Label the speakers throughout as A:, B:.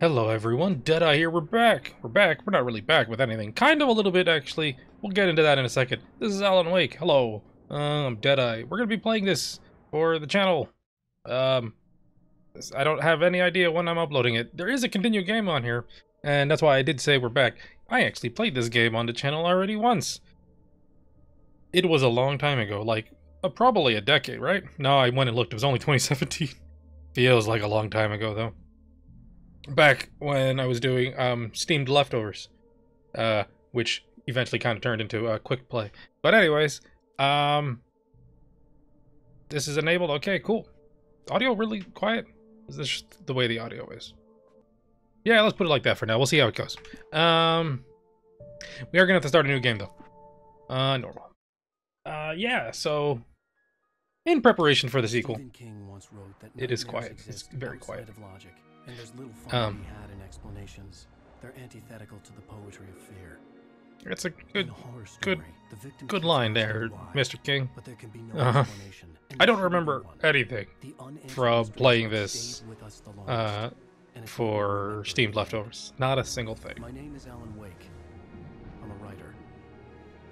A: Hello everyone, Deadeye here, we're back! We're back, we're not really back with anything. Kind of a little bit actually, we'll get into that in a second. This is Alan Wake, hello. I'm Deadeye. We're gonna be playing this for the channel. Um, I don't have any idea when I'm uploading it. There is a continued game on here, and that's why I did say we're back. I actually played this game on the channel already once. It was a long time ago, like, uh, probably a decade, right? No, I went and looked, it was only 2017. Feels like a long time ago, though back when I was doing um, steamed leftovers, uh, which eventually kind of turned into a quick play. But anyways, um, this is enabled. Okay, cool. Audio really quiet. Is this the way the audio is? Yeah, let's put it like that for now. We'll see how it goes. Um, we are gonna have to start a new game though. Uh, normal. Uh, yeah. So, in preparation for the sequel, it is quiet. It's very quiet. And there's little fun um, to be had in explanations. They're antithetical to the poetry of fear. It's a good, good, good line there, Mr. King. No uh, I don't remember anything from playing this uh, for Steamed Leftovers. Not a single thing. My name is Alan Wake. I'm a writer.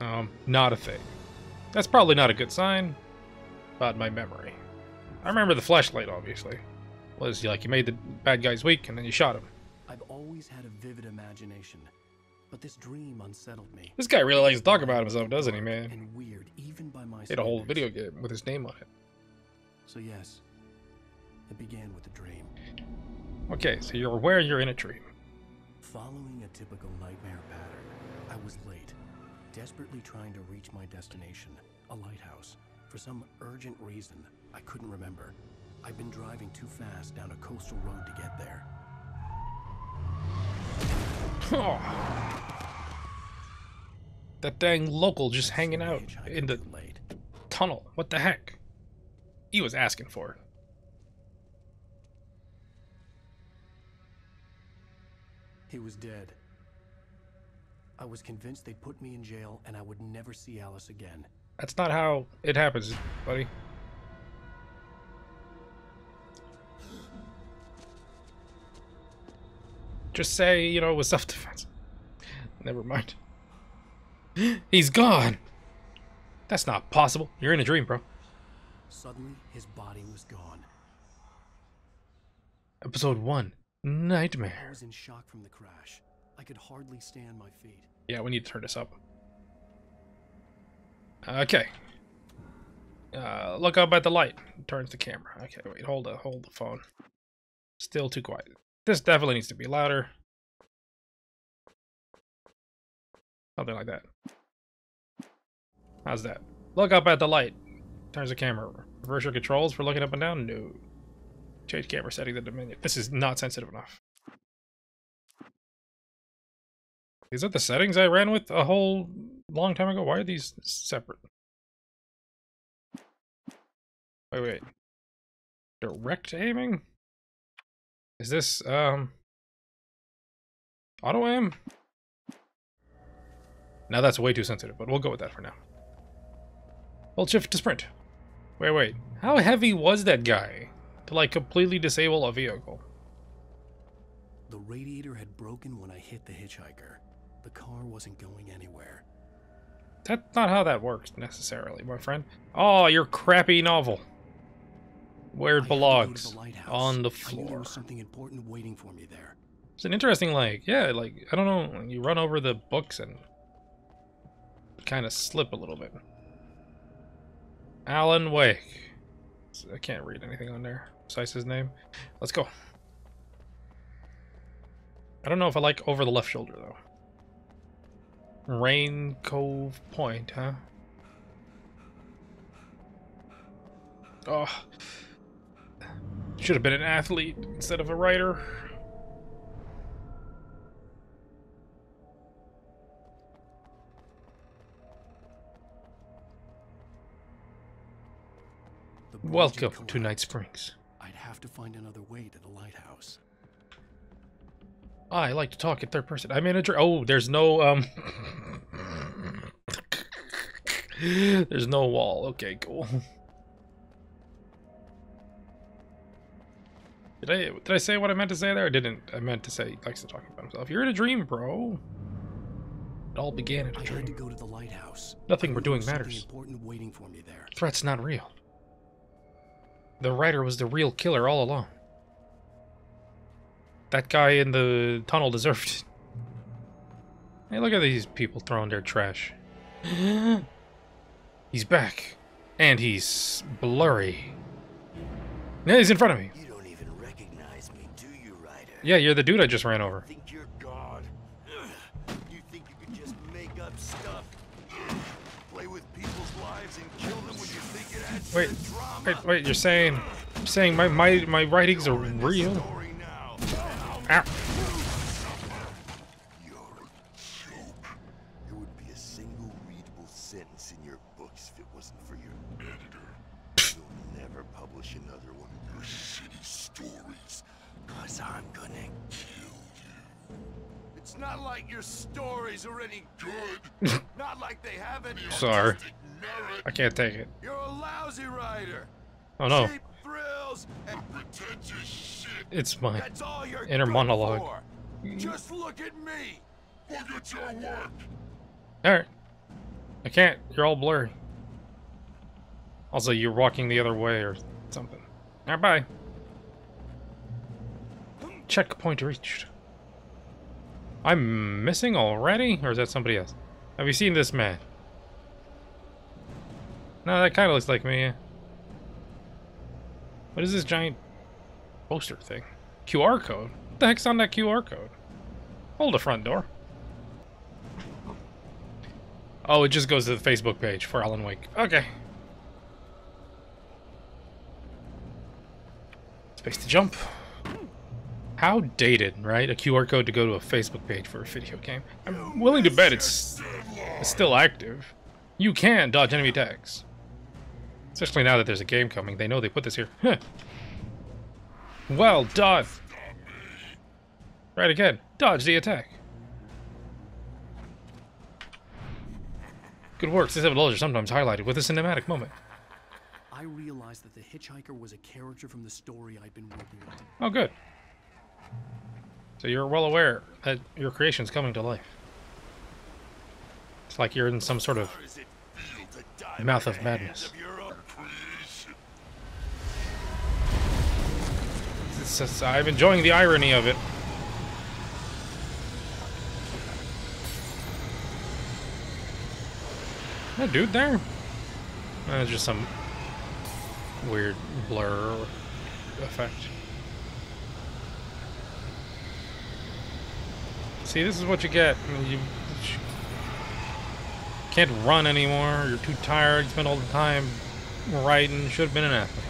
A: Um, not a thing. That's probably not a good sign about my memory. I remember the flashlight, obviously was like you made the bad guys weak and then you shot him. I've always had a vivid imagination, but this dream unsettled me. This guy really likes to talk about himself, doesn't he, man? And weird, even by my Made a whole video game with his name on it. So yes, it began with a dream. Okay, so you're aware you're in a dream. Following a typical nightmare pattern, I was late, desperately trying to reach my destination, a lighthouse. For some urgent reason, I couldn't remember. I've been driving too fast down a coastal road to get there. That dang local just hanging out in the tunnel. What the heck? He was asking for it. He was dead. I was convinced they'd put me in jail and I would never see Alice again. That's not how it happens, buddy. Just say, you know, it was self-defense. Never mind. He's gone. That's not possible. You're in a dream, bro. Suddenly, his body was gone. Episode 1. Nightmare. I was in shock from the crash. I could hardly stand my feet. Yeah, we need to turn this up. Okay. Uh, look up at the light. Turns the camera. Okay, wait, hold the hold the phone. Still too quiet. This definitely needs to be louder. Something like that. How's that? Look up at the light. Turns the camera. Reverse your controls for looking up and down? No. Change camera setting the dominion. This is not sensitive enough. Is that the settings I ran with a whole long time ago? Why are these separate? Wait, wait. Direct aiming? Is this, um... Auto aim? Now that's way too sensitive, but we'll go with that for now. Hold shift to sprint. Wait, wait. How heavy was that guy to, like, completely disable a vehicle? The radiator had broken when I hit the hitchhiker. The car wasn't going anywhere. That's not how that works, necessarily, my friend. Oh, your crappy novel where it belongs the on the floor. something important waiting for me there. It's an interesting, like, yeah, like I don't know. You run over the books and kind of slip a little bit. Alan Wake. I can't read anything on there besides his name. Let's go. I don't know if I like over the left shoulder though. Rain Cove Point, huh? Oh, should have been an athlete instead of a writer. Welcome to Night Springs. I'd have to find another way to the lighthouse. I like to talk in third person. A dream. Oh, there's no um. there's no wall. Okay, cool. Did I did I say what I meant to say there? I didn't. I meant to say he likes to talk about himself. You're in a dream, bro. It all began in a
B: I had to go to the lighthouse.
A: Nothing we're doing matters.
B: important waiting for me there.
A: Threat's not real. The writer was the real killer all along. That guy in the tunnel deserved it. Hey, look at these people throwing their trash. he's back. And he's blurry. Yeah, he's in front of me.
C: You don't even recognize me, do you, Ryder?
A: Yeah, you're the dude I just ran over.
C: Think you're God? You think you can just make up stuff? Play with people's lives and kill them when you think it adds
A: Wait, wait, wait, you're saying you're saying my my my writings are real? Ow. Sorry. I can't take it.
C: You're a lousy writer.
A: Oh no.
C: Cheap thrills and pretentious shit.
A: It's my
C: That's all you're
A: inner monologue.
C: for. Just look at me. Look at your work.
A: Alright. I can't. You're all blurry. Also, you're walking the other way or something. Alright, bye. Checkpoint reached. I'm missing already? Or is that somebody else? Have you seen this man? No, that kind of looks like me. What is this giant poster thing? QR code? What the heck's on that QR code? Hold the front door. Oh, it just goes to the Facebook page for Alan Wake. Okay. Space to jump. How dated, right? A QR code to go to a Facebook page for a video game. I'm willing to bet it's, it's still active. You can dodge enemy attacks. Especially now that there's a game coming. They know they put this here. Huh. Well done. Right again. Dodge the attack. Good work. These levels are sometimes highlighted with a cinematic moment.
B: I realized that the hitchhiker was a character from the story I'd been working on.
A: Oh, good. So you're well aware that your creation's coming to life. It's like you're in some sort of
C: How does it feel to die
A: Mouth of madness.
C: of your own creation?
A: It's just- I'm enjoying the irony of it. That dude there? Uh, just some weird blur effect. See, this is what you get. You can't run anymore. You're too tired. Spend all the time writing. Should have been an athlete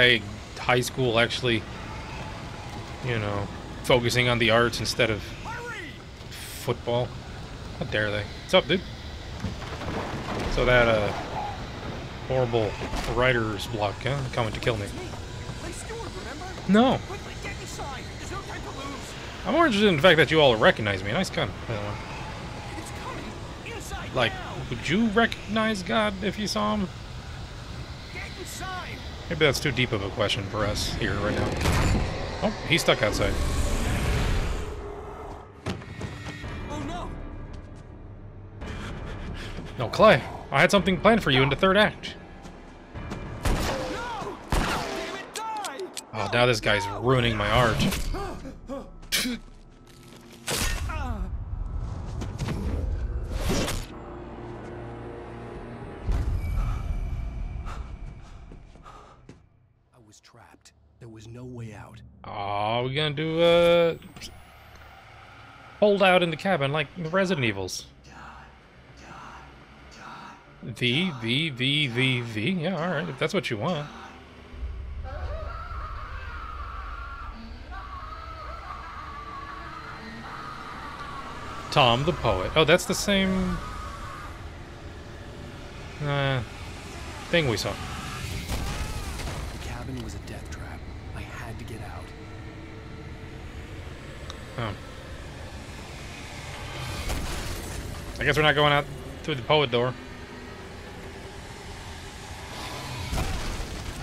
A: they high school actually you know focusing on the arts instead of football. How dare they? What's up dude? So that uh horrible writer's block huh? coming to kill me. No. I'm more interested in the fact that you all recognize me. Nice gun by the way. Like would you recognize god if you saw him?
B: Get inside.
A: Maybe that's too deep of a question for us here right now oh he's stuck outside
B: Oh no.
A: no clay i had something planned for you in the third act
B: No. It, die.
A: Oh, now this guy's ruining my art. Oh, we gonna do uh hold out in the cabin like the Resident Evils. V V V V V. Yeah, all right. If that's what you want. Tom the poet. Oh, that's the same uh, thing we saw.
B: The cabin was a death trap. I had to get out.
A: Oh. I guess we're not going out through the poet door.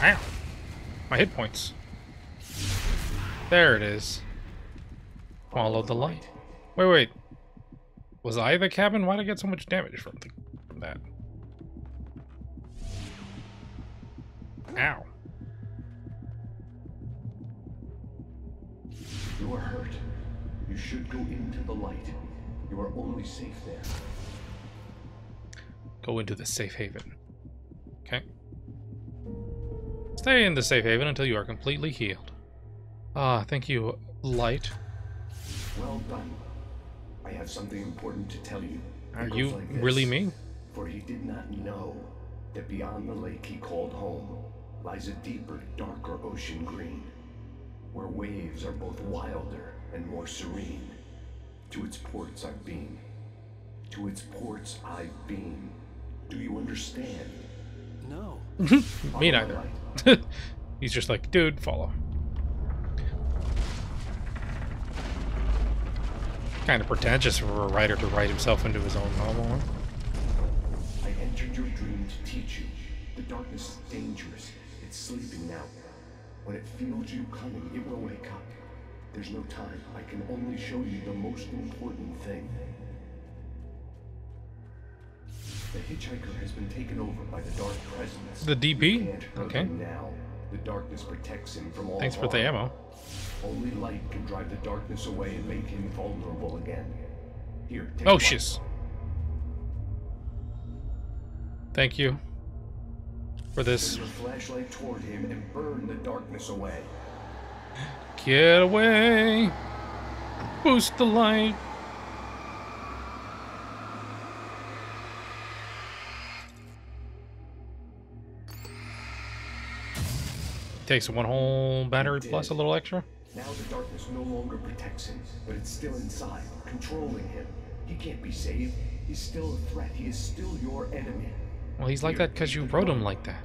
A: Ow. My hit points. There it is. Follow the light. Wait, wait. Was I the cabin? Why did I get so much damage from, that? Ow.
B: You are hurt. You should go into the light. You are only safe there.
A: Go into the safe haven. Okay. Stay in the safe haven until you are completely healed. Ah, thank you, light.
B: Well done. I have something important to tell you.
A: Are you
B: like
A: really me?
B: For he did not know that beyond the lake he called home lies a deeper, darker ocean green, where waves are both wilder and more serene. To its ports I've been. To its ports I've been. Do you understand?
D: No.
A: Me neither. He's just like, dude, follow. Kind of pretentious for a writer to write himself into his own novel. huh?
B: I entered your dream to teach you. The darkness is dangerous. It's sleeping now. When it feels you coming, it will wake up. There's no time. I can only show you the most important thing. The hitchhiker has been taken over by the dark presence.
A: The DP?
B: You can't hurt
A: Okay.
B: now. The darkness protects him from all
A: Thanks for the ammo.
B: Only light can drive the darkness away and make him vulnerable again. Here, take
A: Oh, shiz. Thank you for this.
B: Turn your flashlight toward him and burn the darkness away.
A: Get away. Boost the light. Takes one whole battery plus a little extra.
B: Now the darkness no longer protects him, but it's still inside, controlling him. He can't be saved. He's still a threat. He is still your enemy.
A: Well, he's like that because you wrote him like that.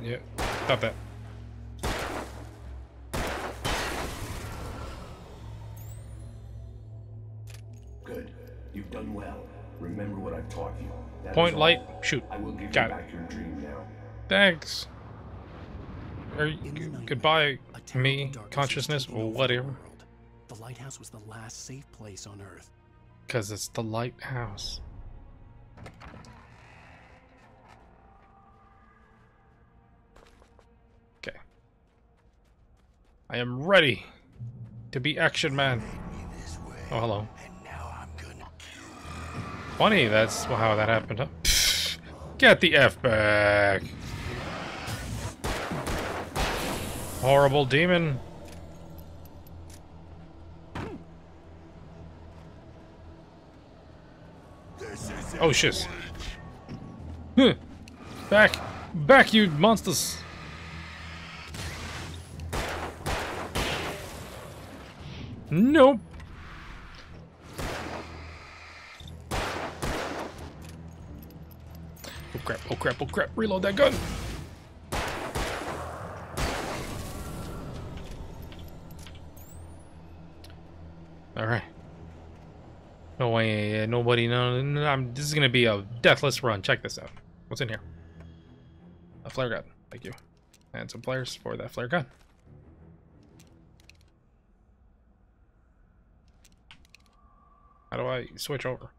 A: Can you stop that?
B: Good. You've done well. Remember what I've taught you. That
A: Point light,
B: all.
A: shoot.
B: I will give
A: Got
B: you
A: it.
B: your dream now.
A: Thanks. Or
D: In night,
A: goodbye,
D: a
A: me, consciousness,
D: taking
A: or
D: the
A: whatever.
D: The lighthouse was the last safe place on Earth.
A: Because it's the lighthouse. I am ready to be Action Man. Oh, hello. Funny, that's how that happened, huh? Get the F back. Horrible demon. Oh. Huh. Back. Back, you monsters. Nope. Oh crap, oh crap, oh crap. Reload that gun. Alright. No way, nobody, no, no, I'm, this is gonna be a deathless run. Check this out. What's in here? A flare gun. Thank you. And some flares for that flare gun. How do I switch over?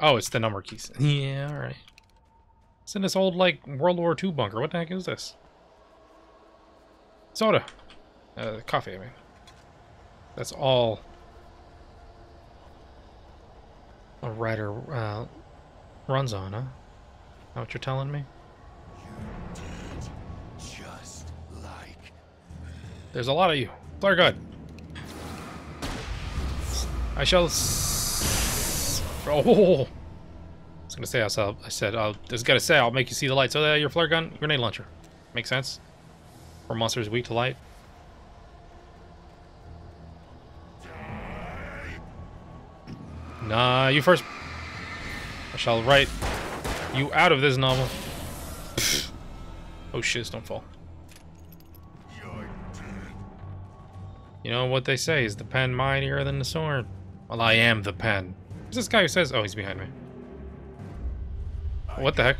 A: Oh, it's the number keys. Yeah, alright. It's in this old, like, World War II bunker. What the heck is this? Soda. Uh, coffee, I mean. That's all a writer uh, runs on, huh? Know what you're telling me?
C: dead. Just like
A: There's a lot of you. Flare gun. I shall. Oh. I was gonna say I saw. I said uh, I was gonna say I'll make you see the light. So oh, that your flare gun, grenade launcher, makes sense. For monsters weak to light. Nah, you first. I shall write you out of this novel. oh shiz, don't fall. You know what they say is the pen mightier than the sword. Well, I am the pen. Who's this guy who says, oh, he's behind me. What the heck?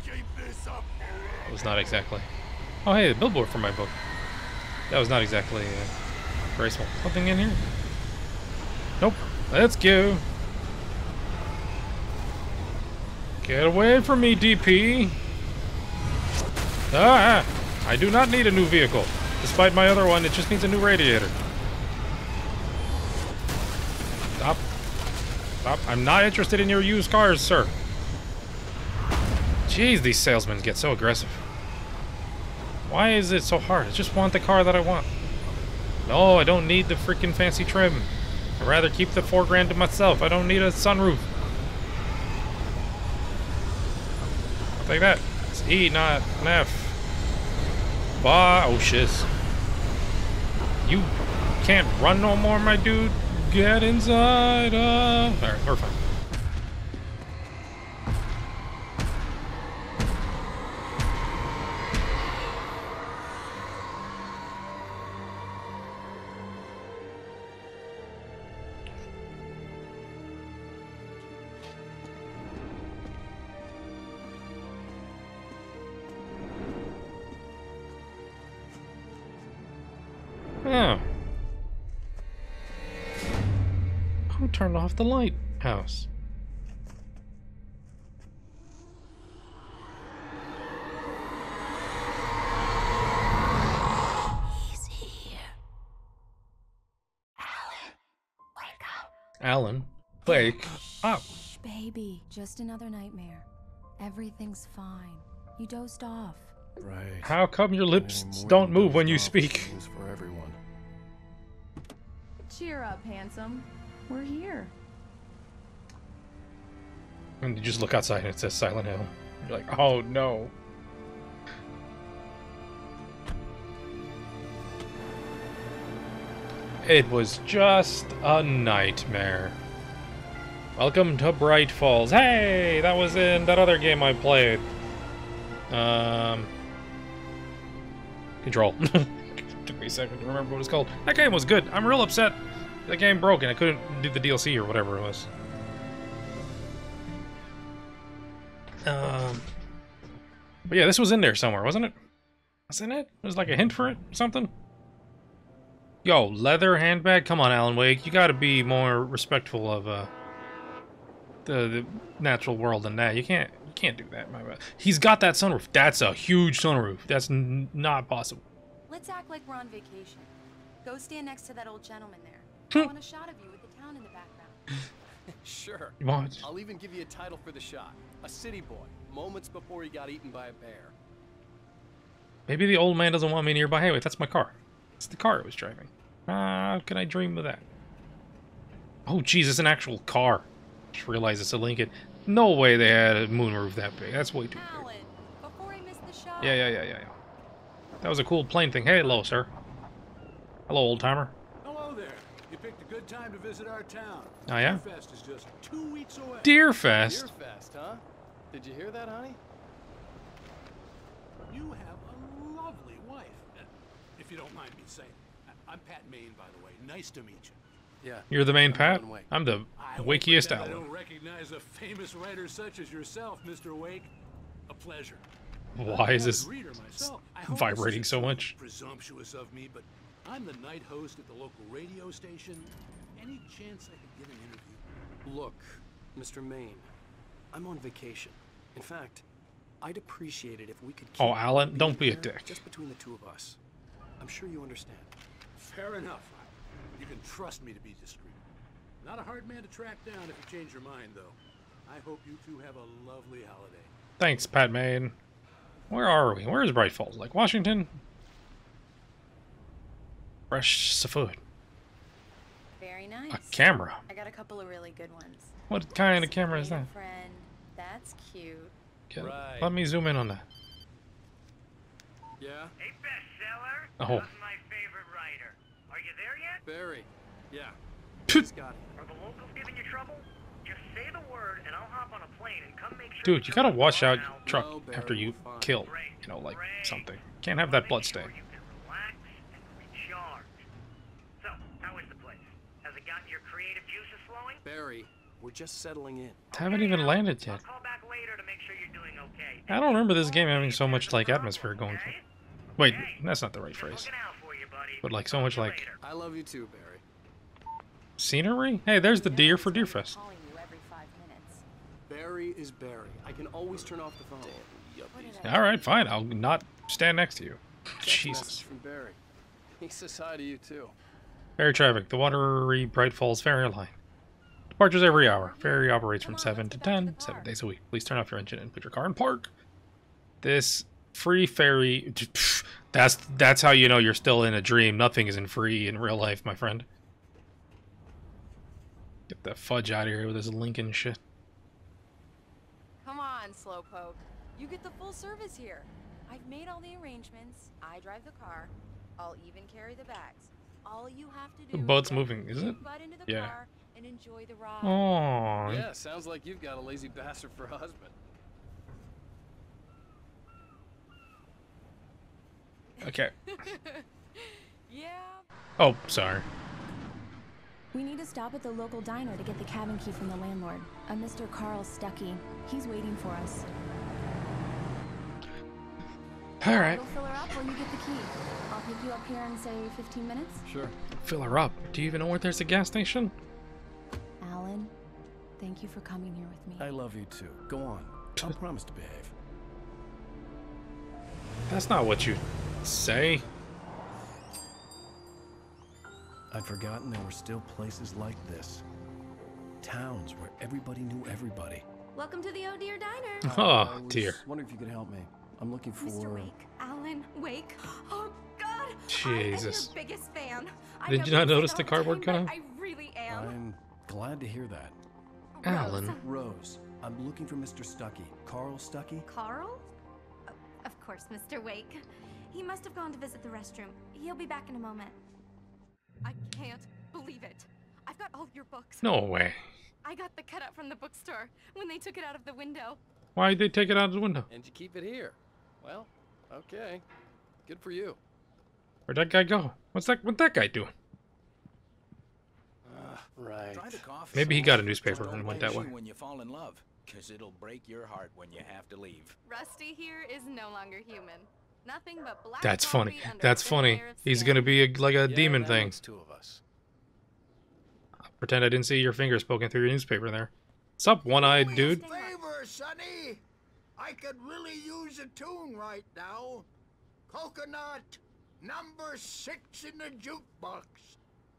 A: That was not exactly. Oh, hey, the billboard for my book. That was not exactly uh, graceful. Something in here? Nope. Let's go. Get away from me, DP. Ah, I do not need a new vehicle. Despite my other one, it just needs a new radiator. Stop. I'm not interested in your used cars, sir. Jeez, these salesmen get so aggressive. Why is it so hard? I just want the car that I want. No, I don't need the freaking fancy trim. I'd rather keep the four grand to myself. I don't need a sunroof. Like that. It's E, not an F. Bah, oh shiz. You can't run no more, my dude. Get inside. Uh... Alright, we're fine. Turned off the lighthouse?
E: He's here. Alan, wake up.
A: Alan. Wake up.
E: Shh, baby. Just another nightmare. Everything's fine. You dozed off.
B: Right.
A: How come your lips don't move when you speak?
B: For everyone.
F: Cheer up, handsome. We're here.
A: And you just look outside and it says Silent Hill. You're like, oh no. It was just a nightmare. Welcome to Bright Falls. Hey, that was in that other game I played. Um, Control. Took me a second to remember what it's called. That game was good. I'm real upset. The game broke and I couldn't do the DLC or whatever it was. Um, but yeah, this was in there somewhere, wasn't it? Wasn't it? It was like a hint for it, or something. Yo, leather handbag. Come on, Alan Wake. You got to be more respectful of uh the, the natural world than that. You can't you can't do that. My bad. He's got that sunroof. That's a huge sunroof. That's n- not possible.
E: Let's act like we're on vacation. Go stand next to that old gentleman there. I want a shot of you with the town in the background.
B: Sure.
A: You want?
B: I'll even give you a title for the shot. A city boy, moments before he got eaten by a bear.
A: Maybe the old man doesn't want me nearby. Hey, wait, that's my car. It's the car I was driving. How can I dream of that? Oh, jeez, it's an actual car. Just realized it's a Lincoln. No way they had a moonroof that big. That's way too big.
E: Before he missed the shot.
A: Yeah, yeah, yeah, yeah, yeah. That was a cool plane thing. Hey, hello, sir. Hello, old timer.
G: Hello there. You picked a good time to visit our town.
A: Oh, yeah?
G: Fest is just two weeks away.
A: Deer Fest.
B: Deerfest, huh? Did you hear that, honey?
G: You have a lovely wife. If you don't mind me saying. I- I'm Pat Maine, by the way. Nice to meet you.
B: Yeah.
A: You're the main
B: I'm
A: Pat.
B: Wake.
A: I'm the
G: I won't
A: wakiest
G: pretend I don't recognize a famous writer such as yourself, Mr. Wake. A pleasure.
A: Why is this
G: an avid reader myself. I hope
A: vibrating so much?
G: Presumptuous of me, but I'm the night host at the local radio station. Any chance I could get an interview?
B: Look, Mr. Maine, I'm on vacation. In fact, I'd appreciate it if we could
A: Oh, Alan, don't be a dick.
B: Just between the two of us. I'm sure you understand.
G: Fair enough. You can trust me to be discreet. Not a hard man to track down if you change your mind, though. I hope you two have a lovely holiday.
A: Thanks, Pat Maine. Where are we? Where is Bright Falls? Like Washington? Fresh food.
E: Very nice.
A: A camera.
E: I got a couple of really good ones.
A: What kind of camera is
E: hey to
A: that?
E: Friend. That's cute.
A: Get-
B: Right.
A: Let me zoom in on that.
B: Yeah?
H: Hey, bestseller.
A: Oh.
H: How's my favorite writer? Are you there yet?
B: Barry. Yeah.
A: Phew.
B: Just got here.
H: Are the locals giving you trouble? Just say the word, and I'll hop on a plane and come make sure.
A: Dude, you gotta wash out your truck
B: No, Barry,
A: after you kill, you know, like
H: great.
A: something. Can't have that
H: Make
A: blood
H: sure
A: stain.
H: You can relax and recharge. So, how is the place? Has it gotten your creative juices flowing?
B: Barry, We're just settling in.
A: Haven't even landed
H: I'll
A: yet.
H: call back later to make sure you're doing okay.
A: I don't remember this game having so much like atmosphere going for.
H: Okay?
A: Wait, that's not the right phrase.
H: looking out for you.
A: But like so much
H: Talk to you
A: like.
B: I love you too, Barry.
A: scenery. Hey, there's the deer for Deerfest.
E: Calling every five minutes.
B: Barry is Barry. I can always turn off the phone.
E: What did I
A: All right, fine. I'll not stand next to you.
B: Text
A: Jesus.
B: from Barry. He says hi to you too.
A: Ferry traffic. The Watery Bright Falls Ferry Line. Departures every hour. Ferry operates from 7 to
E: get
A: 10, 7 days a week. Please turn off your engine and put your car in park. This free ferry. pff, That's that's how you know you're still in a dream. Nothing is in free in real life, my friend. Get the fudge out of here with this Lincoln shit.
E: Come on, Slowpoke. You get the full service here. I've made all the arrangements. I drive the car. I'll even carry the bags. All you have to
A: The
E: do
A: boat's
E: is
A: moving, is it?
E: the
A: Yeah.
E: car and enjoy the ride.
A: Oh,
B: Yeah, sounds like you've got a lazy bastard for a husband.
A: okay.
E: Yeah.
A: Oh, sorry.
F: We need to stop at the local diner to get the cabin key from the landlord, a Mr. Carl Stucky. He's waiting for us.
A: All right.
F: We'll fill her up while you get the key. I'll pick you up here in, say, 15 minutes.
B: Sure.
A: Fill her up. Do you even know where there's a gas station?
F: Alan, thank you for coming here with me.
B: I love you too. Go on. I'll promise to behave.
A: That's not what you say.
B: I'd forgotten there were still places like this. Towns where everybody knew everybody.
I: Welcome to the Oh Deer Diner.
A: Oh,
B: I was
A: dear.
B: wondering if you could help me. I'm looking for.
I: Mr. Wake. Alan Wake. Oh, God.
A: Jesus.
I: I'm your biggest fan.
A: Did you not notice the cardboard
I: time,
A: cutout?
I: I really am.
B: I'm glad to hear that.
A: Alan.
I: Rose.
B: Rose, I'm looking for Mr. Stucky. Carl Stucky?
I: Carl? Oh, of course, Mr. Wake. He must have gone to visit the restroom. He'll be back in a moment. I can't believe it. I've got all your books.
A: No way.
I: I got the cutout from the bookstore when they took it out of the window.
A: Why'd they take it out of the window?
B: And you keep it here. Well, okay. Good for you.
A: Where'd that guy go? What's that? What's that guy doing?
B: Right.
J: Try the coffee.
A: Maybe he got a newspaper
J: Don't
A: and went that way.
J: when you fall in love, cause it'll break your heart when you have to leave.
E: Rusty here is no longer human. Nothing but black
A: That's funny. That's funny. He's gonna be a, like a
B: Yeah,
A: demon thing.
B: two of us.
A: Pretend I didn't see your fingers poking through your newspaper there. What's up, one-eyed dude?
K: Favor, Sonny. I could really use a tune right now. Coconut, number six in the jukebox.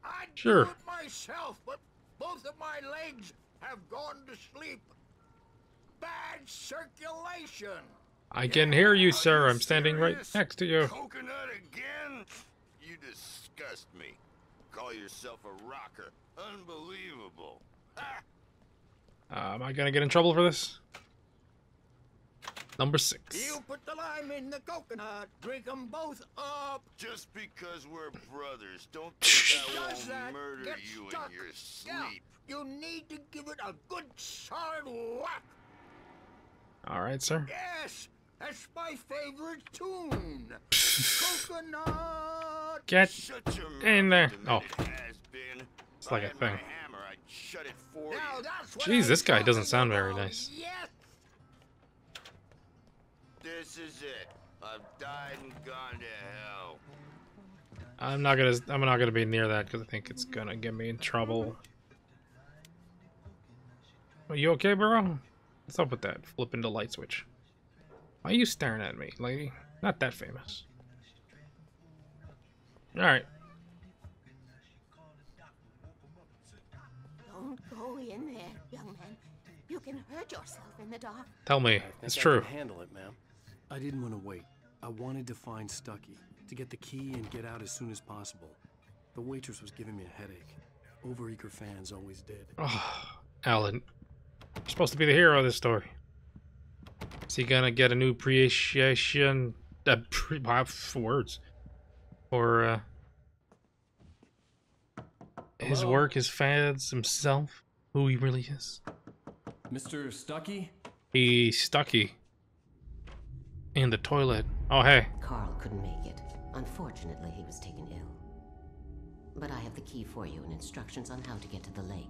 K: I'd
A: Sure.
K: do it myself, but both of my legs have gone to sleep. Bad circulation.
A: I can hear you, sir. I'm standing right next to you.
C: Coconut again? You disgust me. Call yourself a rocker. Unbelievable. Ha!
A: Uh, am I gonna get in trouble for this? Number six.
K: You put the lime in the coconut. Drink 'em both up.
C: Just because we're brothers, don't think I
K: Does
C: won't
K: that
C: murder
K: get
C: you
K: stuck?
C: in your
K: Yeah, you need to give it a good solid whack.
A: All right, sir.
K: Yes, that's my favorite tune. Coconut.
A: Get
C: Shut your
A: in there. Oh,
C: has-been.
A: it's like
C: If I
A: a thing.
C: hammer, shut it for
K: Now
C: you.
A: Jeez,
K: I'm
A: this guy doesn't sound very nice.
K: Yes.
C: This is it. I've died and gone to hell.
A: I'm not gonna. I'm not gonna be near that because I think it's gonna get me in trouble. Are you okay, bro? What's up with that? Flipping the light switch. Why are you staring at me, lady? Not that famous. All right.
I: Don't go in there, young man. You can hurt yourself in the dark.
A: Tell me,
B: I think
A: it's
B: I
A: true.
B: Can handle it, ma'am. I didn't want to wait. I wanted to find Stucky, to get the key and get out as soon as possible. The waitress was giving me a headache. Overeager fans always did.
A: Oh, Alan, you're supposed to be the hero of this story. Is he gonna get a new appreciation? Uh, pre- words for uh, his work, his fans, himself, who he really is.
B: Mr. Stucky?
A: He's stucky in the toilet. Oh, hey.
L: Carl couldn't make it. Unfortunately, he was taken ill. But I have the key for you and instructions on how to get to the lake.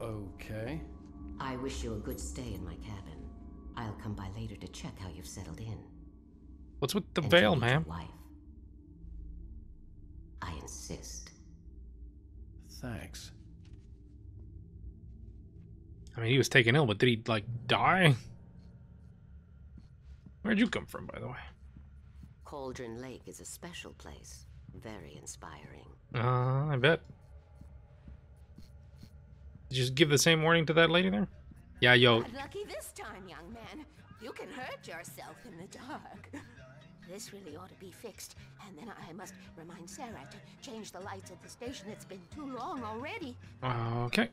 B: Okay.
L: I wish you a good stay in my cabin. I'll come by later to check how you've settled in.
A: What's with the
L: And
A: veil,
L: meet your
A: ma'am?
L: Wife. I insist.
B: Thanks.
A: I mean, he was taken ill, but did he, like, die? Where'd you come from, by the way?
L: Cauldron Lake is a special place. Very inspiring.
A: Uh, I bet. Did you just give the same warning to that lady there? Yeah, yo.
M: Not lucky this time, young man. You can hurt yourself in the dark. This really ought to be fixed, and then I must remind Sarah to change the lights at the station. It's been too long already.
A: Okay.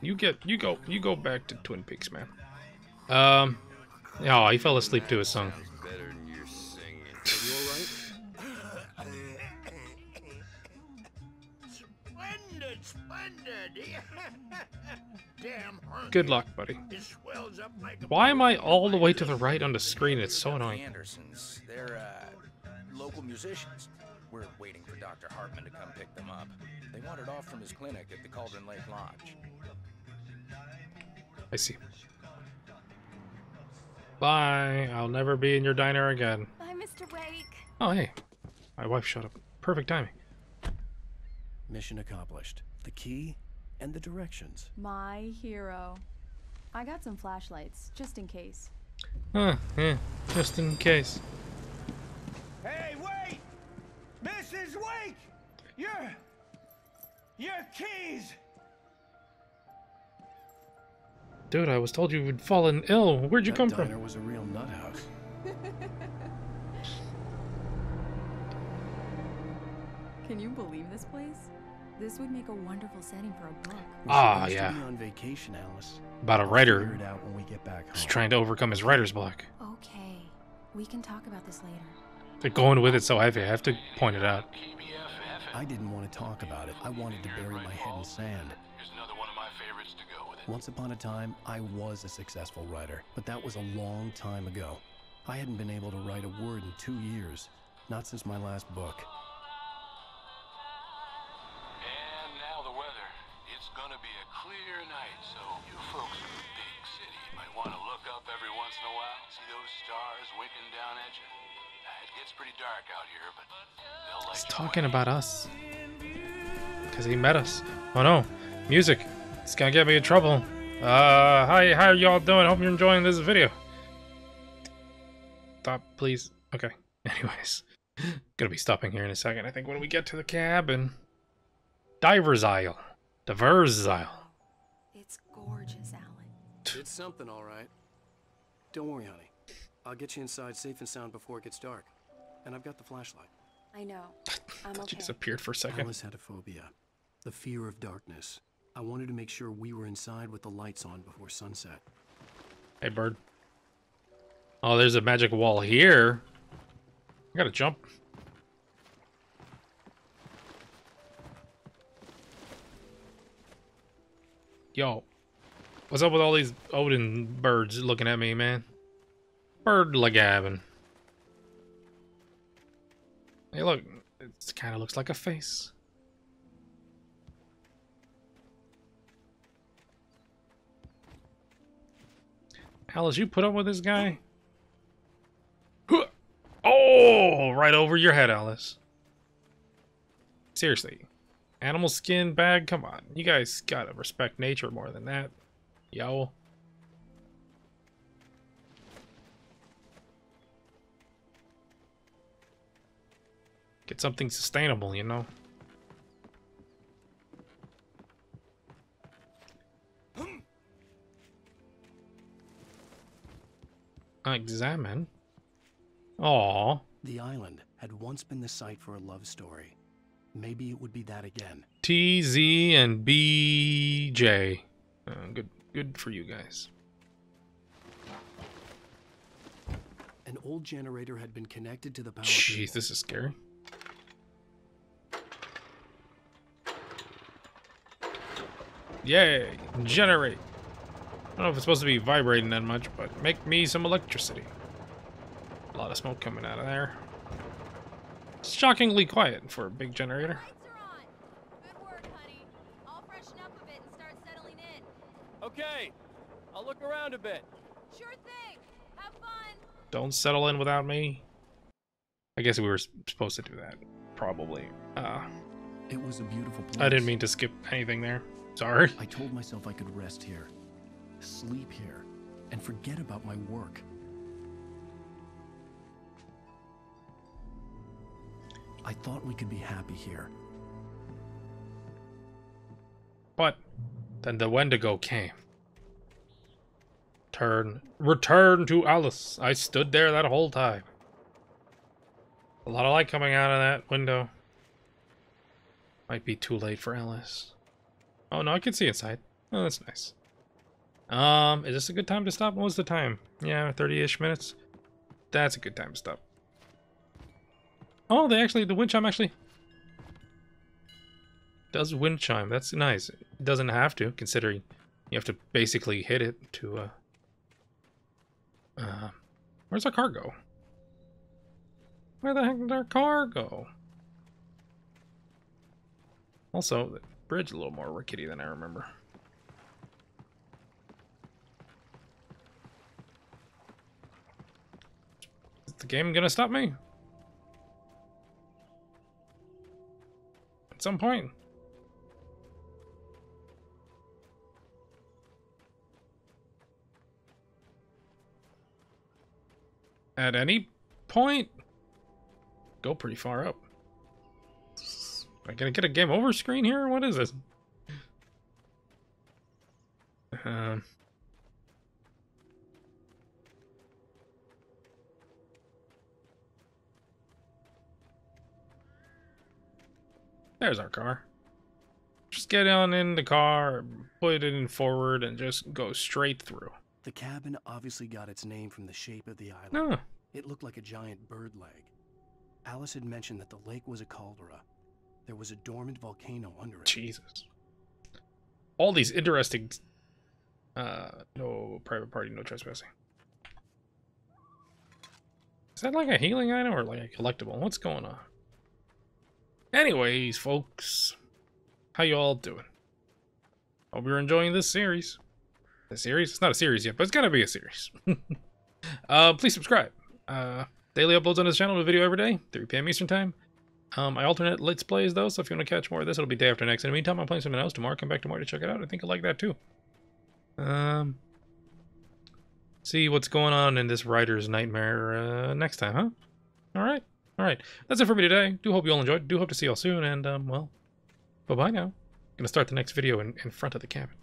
A: You get, you go, you go back to Twin Peaks, man. Um, oh, he fell asleep to his song.
C: Better than your singing.
B: Are you alright?
K: Splendid, splendid.
A: Good luck, buddy.
K: It swells up like a
A: Why am I all the way to the right on the screen? It's so annoying.
J: Andersons. They're uh, local musicians. We're waiting for Dr. Hartman to come pick them up. They wandered off from his clinic at the Cauldron Lake Lodge.
A: I see. Bye. I'll never be in your diner again.
I: Bye, Mr. Wake.
A: Oh, hey. My wife showed up. Perfect timing.
B: Mission accomplished. The key and the directions.
F: My hero. I got some flashlights, just in case.
A: Huh, yeah, just in case.
K: Hey, wait! Mrs. Wake! Your... Your keys!
A: Dude, I was told you had fallen ill. Where'd you
B: that
A: come
B: diner
A: from?
B: was a real nut house.
F: Can you believe this place? This would make a wonderful setting for a book.
B: We're
A: Ah,
B: supposed
A: yeah.
B: To be on vacation, Alice.
A: About a
B: I'll
A: writer
B: Figure it out when we get back
A: who's
B: home.
A: trying to overcome his writer's block.
F: Okay, we can talk about this later.
A: They're going with it so heavy, I have to point it out.
B: I didn't want to talk about it. I wanted to bury my head in sand. Once upon a time, I was a successful writer, but that was a long time ago. I hadn't been able to write a word in two years, not since my last book.
N: And now the weather. It's gonna be a clear night, so you folks in the big city might want to look up every once in a while, see those stars winking down at you. It gets pretty dark out here, but they'll let
A: He's
N: you
A: talking about us. Because he met us. Oh no. Music. It's gonna get me in trouble. Uh, hi, how are y'all doing? Hope you're enjoying this video. Stop, please. Okay. Anyways. Gonna be stopping here in a second, I think, when we get to the cabin. Diver's Isle. Diver's Isle.
F: It's gorgeous, Alan.
B: It's something, all right. Don't worry, honey. I'll get you inside safe and sound before it gets dark. And I've got the flashlight.
F: I know. I'm
A: She disappeared for a second.
B: Alice had a phobia. The fear of darkness. I wanted to make sure we were inside with the lights on before sunset.
A: Hey, bird. Oh, there's a magic wall here. I gotta jump. Yo. What's up with all these Odin birds looking at me, man? Bird Leg Cabin. Hey, look. It kind of looks like a face. Alice, you put up with this guy? Oh, right over your head, Alice. Seriously. Animal skin bag? Come on. You guys gotta respect nature more than that. Yo. Get something sustainable, you know? Examine. Aw.
B: The island had once been the site for a love story. Maybe it would be that again.
A: T, Z, and B, J. Uh, good, good for you guys.
B: An old generator had been connected to the power
A: Jeez, this is scary. Yay! Generate! I don't know if it's supposed to be vibrating that much, but make me some electricity. A lot of smoke coming out of there. It's shockingly quiet for a big generator.
E: Lights are on. Good work, honey. I'll freshen up a bit and start settling in.
O: I'll look around a bit.
E: Sure thing. Have fun.
A: Don't settle in without me. I guess we were supposed to do that. Probably. Uh,
B: it was a beautiful place.
A: I didn't mean to skip anything there. Sorry.
B: I told myself I could rest here, sleep here, and forget about my work. I thought we could be happy here.
A: But then the Wendigo came. Turn, return to Alice. I stood there that whole time. A lot of light coming out of that window. Might be too late for Alice. Oh no, I can see inside. Oh, that's nice. Um, is this a good time to stop? What was the time? Yeah, 30-ish minutes. That's a good time to stop. Oh, they actually, the wind chime actually does wind chime. That's nice. It doesn't have to, considering you have to basically hit it to, uh... Uh, where's our car go? Where the heck did our car go? Also, the bridge a little more rickety than I remember. The game gonna stop me? At some point. At any point? Go pretty far up. Am I gonna get a game over screen here? What is this? Um. There's our car. Just get on in the car, put it in forward, and just go straight through.
B: The cabin obviously got its name from the shape of the island.
A: No.
B: It looked like a giant bird leg. Alice had mentioned that the lake was a caldera. There was a dormant volcano under it.
A: Jesus. All these interesting... Uh, no private party, no trespassing. Is that like a healing item or like a collectible? What's going on? Anyways, folks. How you all doing? Hope you're enjoying this series. The series? It's not a series yet, but it's gonna be a series. uh, please subscribe. Uh, daily uploads on this channel, a video every day, 3 p.m. Eastern Time. Um, I alternate Let's Plays, though, so if you want to catch more of this, it'll be day after next. In the meantime, I'm playing something else tomorrow. Come back tomorrow to check it out. I think you'll like that, too. Um, see what's going on in this writer's nightmare uh, next time, huh? Alright. Alright. That's it for me today. Do hope you all enjoyed. Do hope to see you all soon, and, um, well, bye-bye now. Gonna start the next video in, in front of the cabin.